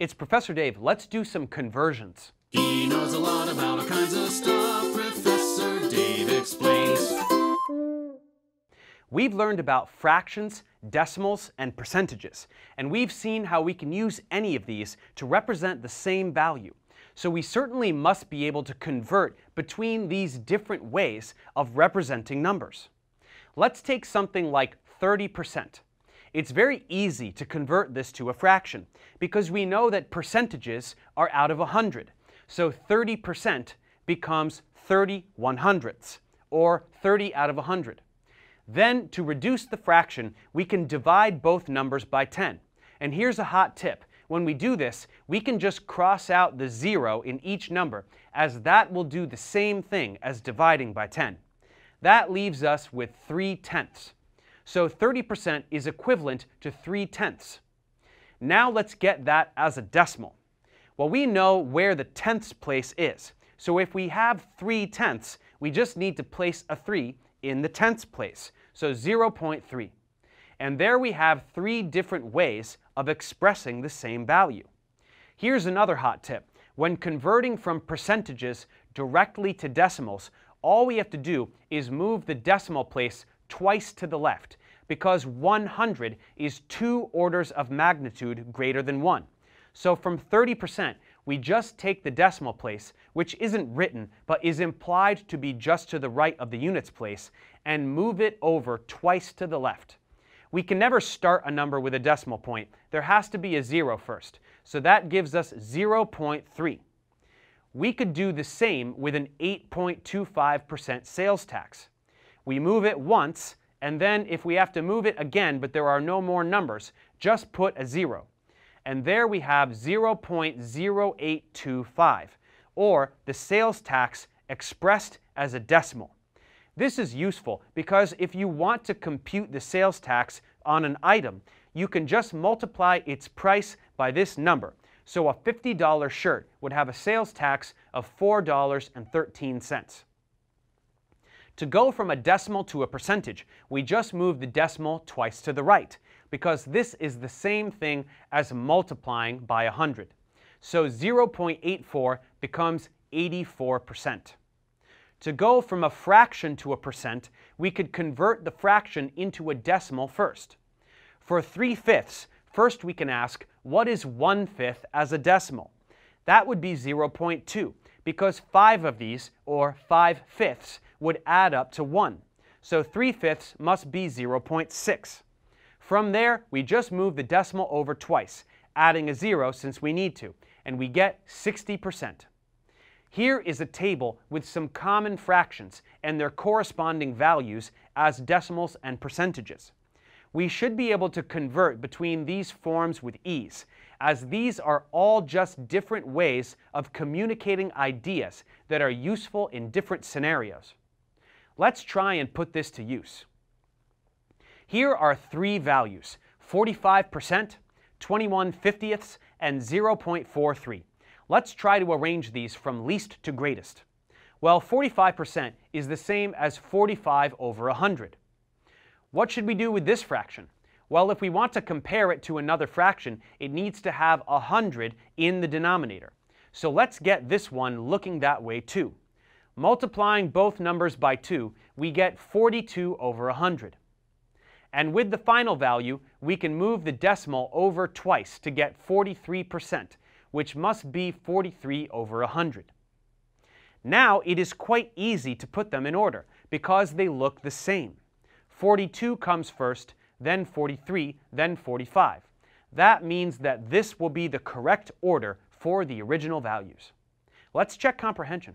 It's Professor Dave. Let's do some conversions. He knows a lot about all kinds of stuff. Professor Dave explains. We've learned about fractions, decimals, and percentages, and we've seen how we can use any of these to represent the same value. So we certainly must be able to convert between these different ways of representing numbers. Let's take something like 30%. It's very easy to convert this to a fraction because we know that percentages are out of 100. So 30% becomes 30 one hundredths, or 30 out of 100. Then, to reduce the fraction, we can divide both numbers by 10. And here's a hot tip. When we do this, we can just cross out the zero in each number, as that will do the same thing as dividing by 10. That leaves us with 3 tenths. So 30% is equivalent to 3 tenths. Now let's get that as a decimal. Well, we know where the tenths place is. So if we have 3 tenths, we just need to place a 3 in the tenths place, so 0.3. And there we have three different ways of expressing the same value. Here's another hot tip. When converting from percentages directly to decimals, all we have to do is move the decimal place twice to the left, because 100 is two orders of magnitude greater than 1. So from 30%, we just take the decimal place, which isn't written but is implied to be just to the right of the units place, and move it over twice to the left. We can never start a number with a decimal point. There has to be a zero first. So that gives us 0.3. We could do the same with an 8.25% sales tax. We move it once, and then if we have to move it again but there are no more numbers, just put a zero. And there we have 0.0825, or the sales tax expressed as a decimal. This is useful because if you want to compute the sales tax on an item, you can just multiply its price by this number. So a $50 shirt would have a sales tax of $4.13. To go from a decimal to a percentage, we just move the decimal twice to the right, because this is the same thing as multiplying by 100. So 0.84 becomes 84%. To go from a fraction to a percent, we could convert the fraction into a decimal first. For 3 fifths, first we can ask, what is 1 fifth as a decimal? That would be 0.2, because 5 of these, or 5 fifths, would add up to 1. So 3 fifths must be 0.6. From there, we just move the decimal over twice, adding a 0 since we need to, and we get 60%. Here is a table with some common fractions and their corresponding values as decimals and percentages. We should be able to convert between these forms with ease, as these are all just different ways of communicating ideas that are useful in different scenarios. Let's try and put this to use. Here are three values, 45%, 21 50ths, and 0.43. Let's try to arrange these from least to greatest. Well, 45% is the same as 45 over 100. What should we do with this fraction? Well, if we want to compare it to another fraction, it needs to have 100 in the denominator. So let's get this one looking that way too. Multiplying both numbers by 2, we get 42 over 100. And with the final value, we can move the decimal over twice to get 43%, which must be 43 over 100. Now it is quite easy to put them in order because they look the same. 42 comes first, then 43, then 45. That means that this will be the correct order for the original values. Let's check comprehension.